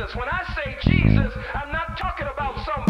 Jesus. When I say Jesus, I'm not talking about somebody.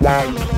Wow.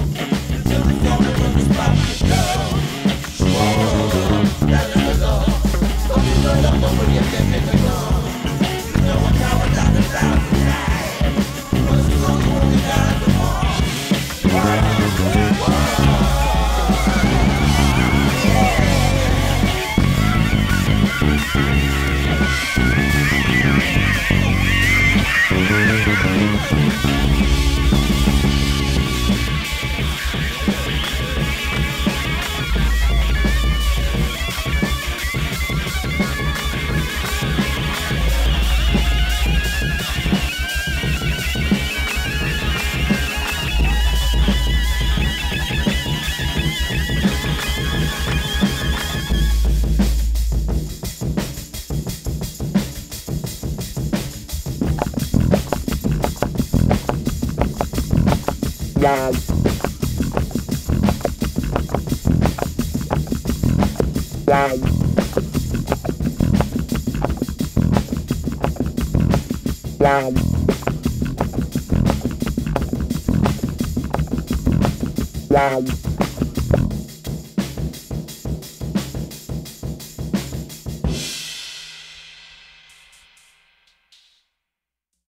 Wow. Wow.